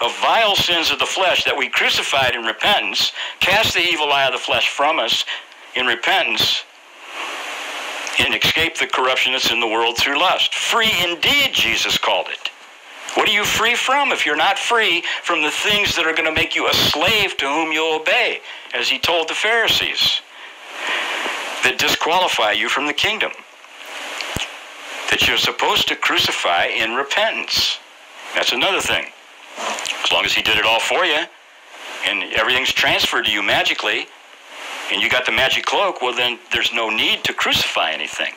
of vile sins of the flesh that we crucified in repentance, cast the evil eye of the flesh from us in repentance, and escape the corruption that's in the world through lust. Free indeed, Jesus called it. What are you free from if you're not free from the things that are going to make you a slave to whom you obey, as he told the Pharisees, that disqualify you from the kingdom? That you're supposed to crucify in repentance. That's another thing. As long as he did it all for you, and everything's transferred to you magically, and you got the magic cloak, well, then there's no need to crucify anything.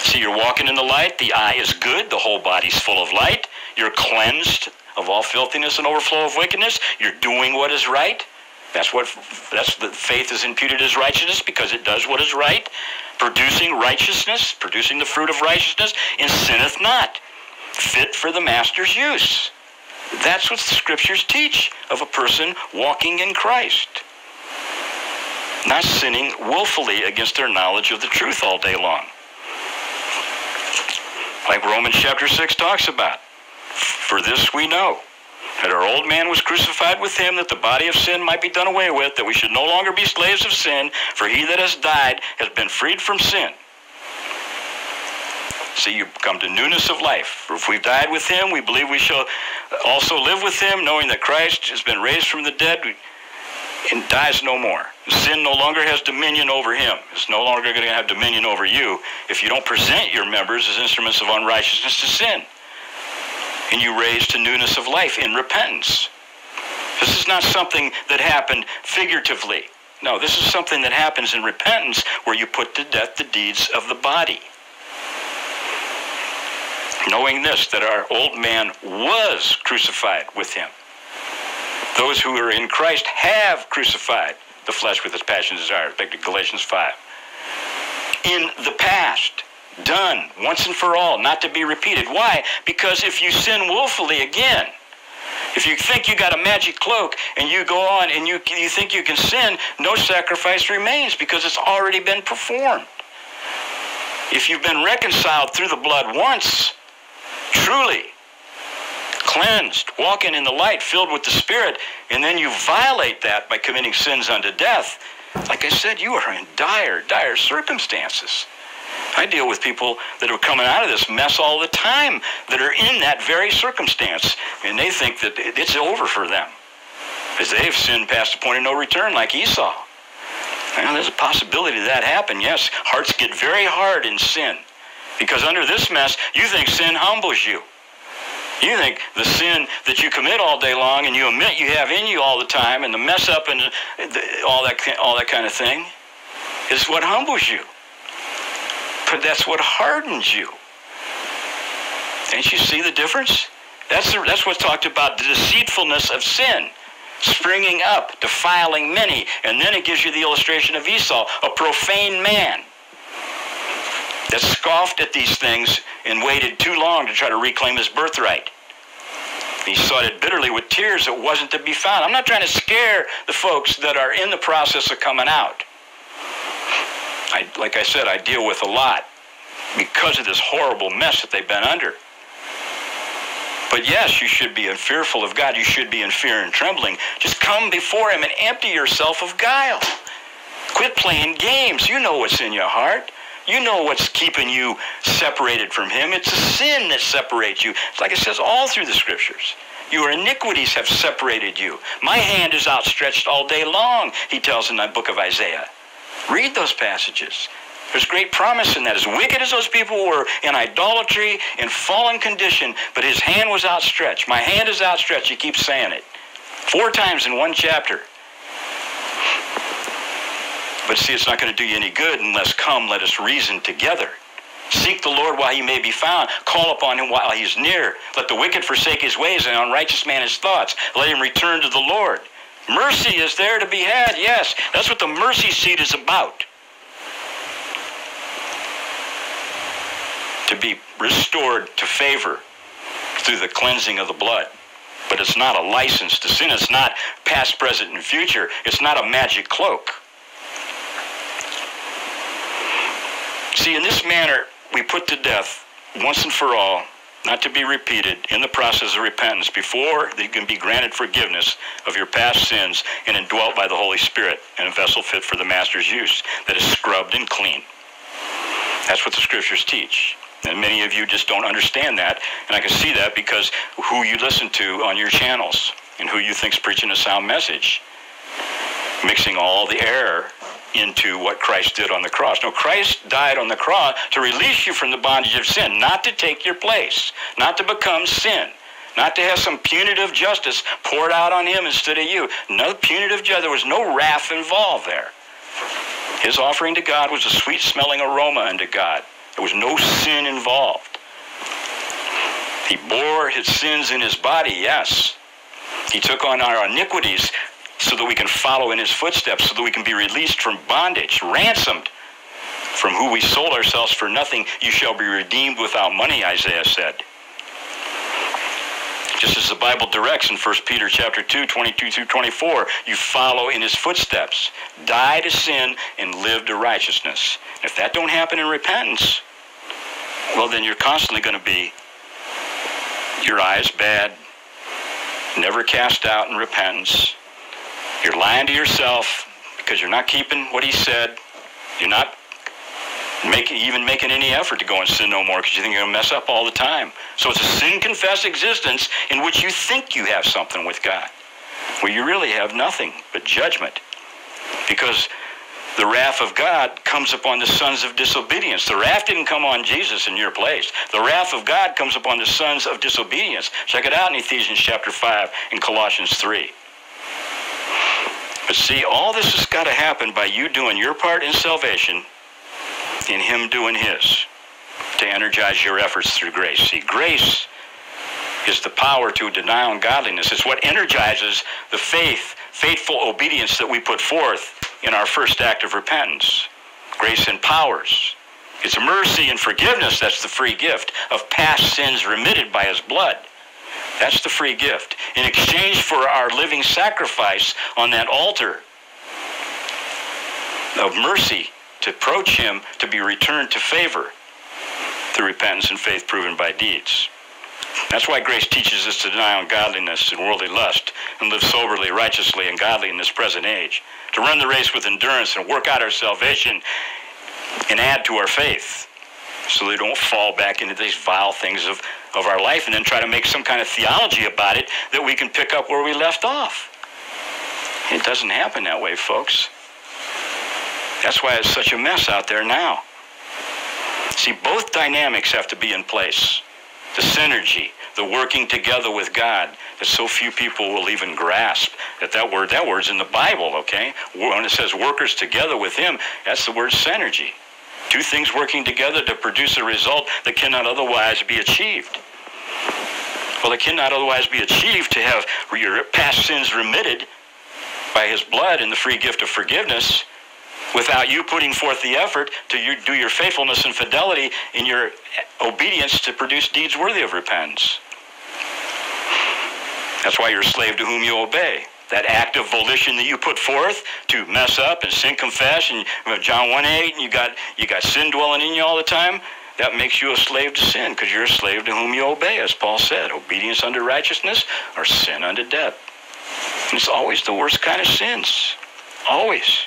See, you're walking in the light. The eye is good. The whole body's full of light. You're cleansed of all filthiness and overflow of wickedness. You're doing what is right. That's what that's the faith is imputed as righteousness because it does what is right, producing righteousness, producing the fruit of righteousness, and sinneth not, fit for the master's use. That's what the scriptures teach of a person walking in Christ. Not sinning willfully against their knowledge of the truth all day long like Romans chapter 6 talks about. For this we know that our old man was crucified with him, that the body of sin might be done away with, that we should no longer be slaves of sin, for he that has died has been freed from sin. See, you come to newness of life. If we've died with him, we believe we shall also live with him, knowing that Christ has been raised from the dead and dies no more. Sin no longer has dominion over him. It's no longer going to have dominion over you if you don't present your members as instruments of unrighteousness to sin. And you raise to newness of life in repentance. This is not something that happened figuratively. No, this is something that happens in repentance where you put to death the deeds of the body. Knowing this, that our old man was crucified with him those who are in Christ have crucified the flesh with its passions and desires. Back to Galatians 5. In the past, done once and for all, not to be repeated. Why? Because if you sin willfully again, if you think you got a magic cloak and you go on and you, you think you can sin, no sacrifice remains because it's already been performed. If you've been reconciled through the blood once, truly, cleansed, walking in the light, filled with the Spirit, and then you violate that by committing sins unto death, like I said, you are in dire, dire circumstances. I deal with people that are coming out of this mess all the time that are in that very circumstance, and they think that it's over for them. Because they've sinned past the point of no return, like Esau. Well, there's a possibility that happen, yes. Hearts get very hard in sin. Because under this mess, you think sin humbles you. You think the sin that you commit all day long and you admit you have in you all the time and the mess up and the, all that all that kind of thing is what humbles you. But that's what hardens you. Can't you see the difference? That's, the, that's what's talked about the deceitfulness of sin springing up, defiling many. And then it gives you the illustration of Esau, a profane man that scoffed at these things and waited too long to try to reclaim his birthright. He sought it bitterly with tears that wasn't to be found. I'm not trying to scare the folks that are in the process of coming out. I, like I said, I deal with a lot because of this horrible mess that they've been under. But yes, you should be in fearful of God. You should be in fear and trembling. Just come before Him and empty yourself of guile. Quit playing games. You know what's in your heart. You know what's keeping you separated from him. It's a sin that separates you. It's like it says all through the scriptures. Your iniquities have separated you. My hand is outstretched all day long, he tells in the book of Isaiah. Read those passages. There's great promise in that. As wicked as those people were in idolatry, in fallen condition, but his hand was outstretched. My hand is outstretched. He keeps saying it. Four times in one chapter. But see, it's not going to do you any good unless come, let us reason together. Seek the Lord while he may be found. Call upon him while he is near. Let the wicked forsake his ways and unrighteous man his thoughts. Let him return to the Lord. Mercy is there to be had. Yes, that's what the mercy seat is about. To be restored to favor through the cleansing of the blood. But it's not a license to sin. It's not past, present, and future. It's not a magic cloak. See, in this manner, we put to death once and for all not to be repeated in the process of repentance before you can be granted forgiveness of your past sins and indwelt by the Holy Spirit in a vessel fit for the Master's use that is scrubbed and clean. That's what the scriptures teach. And many of you just don't understand that. And I can see that because who you listen to on your channels and who you think's preaching a sound message. Mixing all the error into what Christ did on the cross. No, Christ died on the cross to release you from the bondage of sin, not to take your place, not to become sin, not to have some punitive justice poured out on him instead of you. No punitive justice. There was no wrath involved there. His offering to God was a sweet smelling aroma unto God. There was no sin involved. He bore his sins in his body, yes. He took on our iniquities so that we can follow in his footsteps, so that we can be released from bondage, ransomed from who we sold ourselves for nothing. You shall be redeemed without money, Isaiah said. Just as the Bible directs in 1 Peter chapter 2, 22 through 24, you follow in his footsteps. Die to sin and live to righteousness. If that don't happen in repentance, well, then you're constantly going to be your eyes bad, never cast out in repentance, you're lying to yourself because you're not keeping what he said. You're not making, even making any effort to go and sin no more because you think you're going to mess up all the time. So it's a sin-confessed existence in which you think you have something with God. Well, you really have nothing but judgment because the wrath of God comes upon the sons of disobedience. The wrath didn't come on Jesus in your place. The wrath of God comes upon the sons of disobedience. Check it out in Ephesians chapter 5 and Colossians 3. But see, all this has got to happen by you doing your part in salvation and him doing his to energize your efforts through grace. See, grace is the power to deny ungodliness. It's what energizes the faith, faithful obedience that we put forth in our first act of repentance. Grace empowers. It's mercy and forgiveness that's the free gift of past sins remitted by his blood. That's the free gift. In exchange for our living sacrifice on that altar of mercy to approach him to be returned to favor through repentance and faith proven by deeds. That's why grace teaches us to deny ungodliness and worldly lust and live soberly, righteously, and godly in this present age. To run the race with endurance and work out our salvation and add to our faith so they don't fall back into these vile things of of our life and then try to make some kind of theology about it that we can pick up where we left off. It doesn't happen that way, folks. That's why it's such a mess out there now. See, both dynamics have to be in place. The synergy, the working together with God, that so few people will even grasp. That that word, that word's in the Bible, okay? When it says workers together with Him, that's the word synergy. Two things working together to produce a result that cannot otherwise be achieved. Well, it cannot otherwise be achieved to have your past sins remitted by his blood and the free gift of forgiveness without you putting forth the effort to do your faithfulness and fidelity in your obedience to produce deeds worthy of repentance. That's why you're a slave to whom you obey that act of volition that you put forth to mess up and sin confess and John 1 8 and you got you got sin dwelling in you all the time, that makes you a slave to sin because you're a slave to whom you obey, as Paul said. Obedience unto righteousness or sin unto death. It's always the worst kind of sins. Always.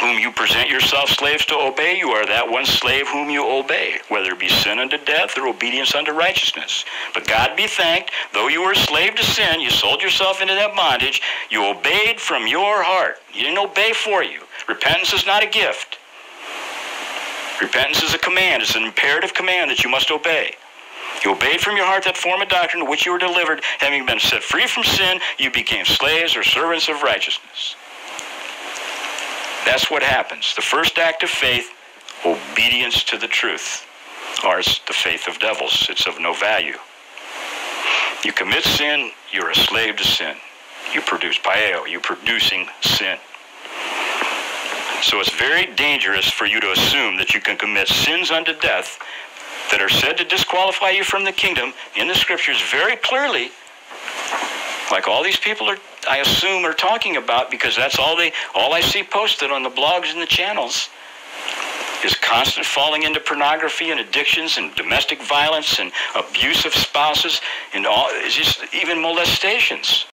Whom you present yourself slaves to obey, you are that one slave whom you obey, whether it be sin unto death or obedience unto righteousness. But God be thanked, though you were a slave to sin, you sold yourself into that bondage, you obeyed from your heart. You didn't obey for you. Repentance is not a gift. Repentance is a command. It's an imperative command that you must obey. You obeyed from your heart that form of doctrine to which you were delivered. Having been set free from sin, you became slaves or servants of righteousness. That's what happens. The first act of faith, obedience to the truth. Or it's the faith of devils. It's of no value. You commit sin, you're a slave to sin. You produce poieo, you're producing sin. So it's very dangerous for you to assume that you can commit sins unto death that are said to disqualify you from the kingdom in the scriptures very clearly, like all these people are I assume are talking about because that's all they all I see posted on the blogs and the channels. is constant falling into pornography and addictions and domestic violence and abuse of spouses and all, just even molestations.